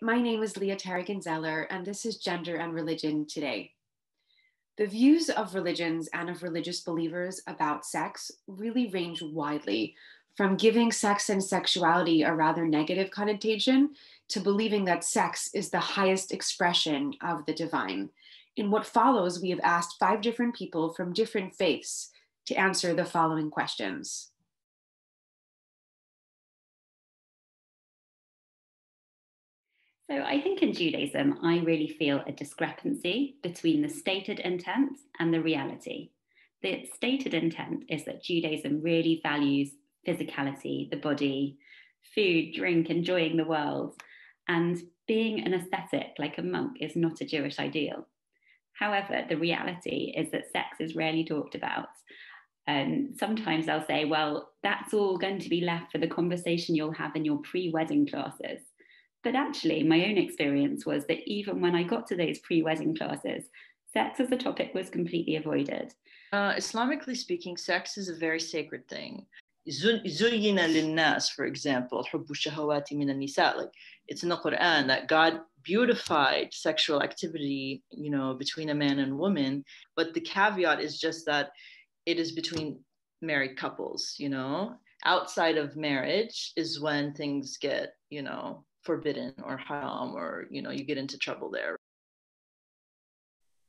My name is Lea Taragin-Zeller, and this is Gender and Religion Today. The views of religions and of religious believers about sex really range widely, from giving sex and sexuality a rather negative connotation to believing that sex is the highest expression of the divine. In what follows, we have asked five different people from different faiths to answer the following questions. So I think in Judaism, I really feel a discrepancy between the stated intent and the reality. The stated intent is that Judaism really values physicality, the body, food, drink, enjoying the world. And being an ascetic like a monk is not a Jewish ideal. However, the reality is that sex is rarely talked about. And sometimes they'll say, well, that's all going to be left for the conversation you'll have in your pre wedding classes. But actually, my own experience was that even when I got to those pre wedding classes, sex as a topic was completely avoided. Uh, Islamically speaking, sex is a very sacred thing. زُيِّنَ لِلنَّاسِ, for example, حُبُّ الشَّهَوَاتِ مِنَ النِّسَاء. Like it's in the Quran that God beautified sexual activity, you know, between a man and woman. But the caveat is just that it is between married couples, you know. Outside of marriage is when things get, you know, forbidden or haram or, you know, you get into trouble there.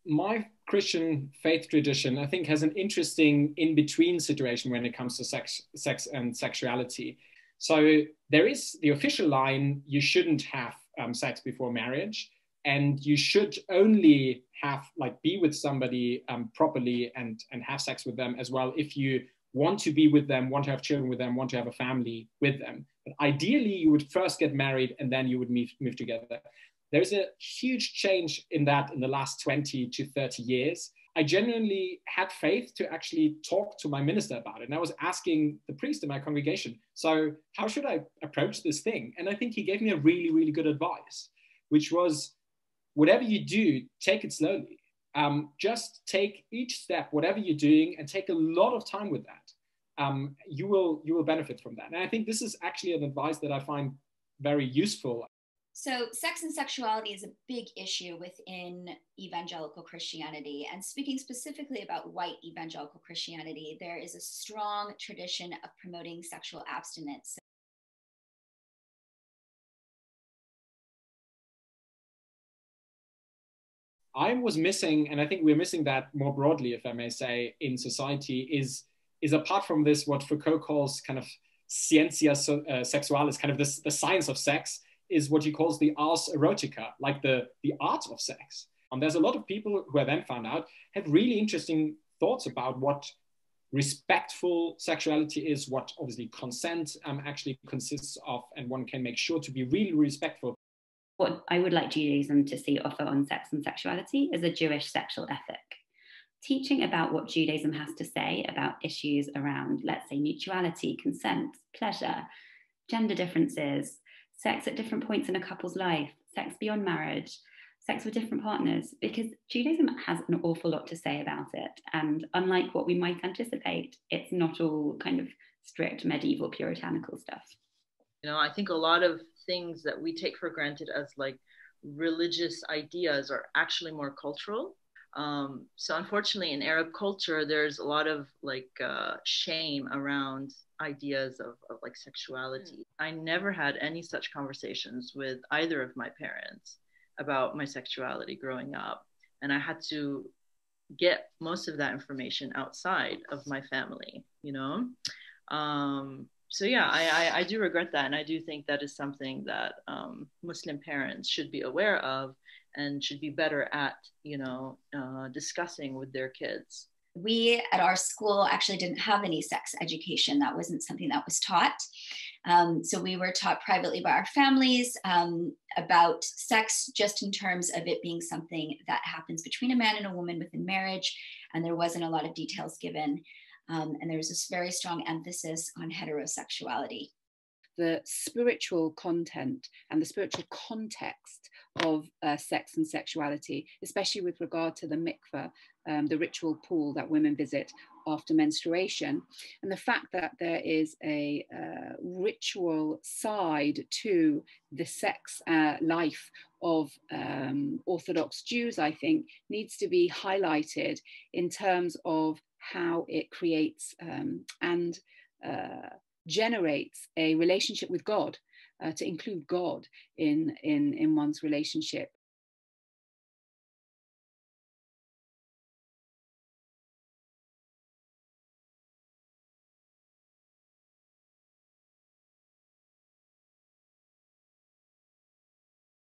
My Christian faith tradition, I think, has an interesting in between situation when it comes to sex, sex and sexuality. So there is the official line you shouldn't have um, sex before marriage, and you should only have like be with somebody um, properly and and have sex with them as well if you want to be with them, want to have children with them, want to have a family with them. Ideally, you would first get married and then you would move, move together. There's a huge change in that in the last 20 to 30 years. I genuinely had faith to actually talk to my minister about it. And I was asking the priest in my congregation, so how should I approach this thing? And I think he gave me a really, really good advice, which was whatever you do, take it slowly. Um, just take each step, whatever you're doing, and take a lot of time with that. Um, you will you will benefit from that. And I think this is actually an advice that I find very useful so, sex and sexuality is a big issue within evangelical Christianity. And speaking specifically about white evangelical Christianity, there is a strong tradition of promoting sexual abstinence. I was missing, and I think we're missing that more broadly, if I may say, in society, is, is apart from this, what Foucault calls kind of scientia uh, sexualis, kind of this, the science of sex is what he calls the ars erotica, like the, the art of sex. And there's a lot of people who I then found out have really interesting thoughts about what respectful sexuality is, what obviously consent um, actually consists of, and one can make sure to be really respectful. What I would like Judaism to see offer on sex and sexuality is a Jewish sexual ethic. Teaching about what Judaism has to say about issues around, let's say, mutuality, consent, pleasure, gender differences, sex at different points in a couple's life, sex beyond marriage, sex with different partners, because Judaism has an awful lot to say about it. And unlike what we might anticipate, it's not all kind of strict medieval puritanical stuff. You know, I think a lot of things that we take for granted as like religious ideas are actually more cultural. Um, so unfortunately, in Arab culture, there's a lot of like uh, shame around ideas of, of like sexuality. Mm. I never had any such conversations with either of my parents about my sexuality growing up. And I had to get most of that information outside of my family, you know? Um, so yeah, I, I, I, do regret that. And I do think that is something that um, Muslim parents should be aware of and should be better at, you know, uh, discussing with their kids we at our school actually didn't have any sex education. That wasn't something that was taught. Um, so we were taught privately by our families um, about sex, just in terms of it being something that happens between a man and a woman within marriage. And there wasn't a lot of details given. Um, and there was this very strong emphasis on heterosexuality. The spiritual content and the spiritual context of uh, sex and sexuality, especially with regard to the mikveh, um, the ritual pool that women visit after menstruation. And the fact that there is a uh, ritual side to the sex uh, life of um, Orthodox Jews, I think, needs to be highlighted in terms of how it creates um, and uh, generates a relationship with God. Uh, to include God in, in, in one's relationship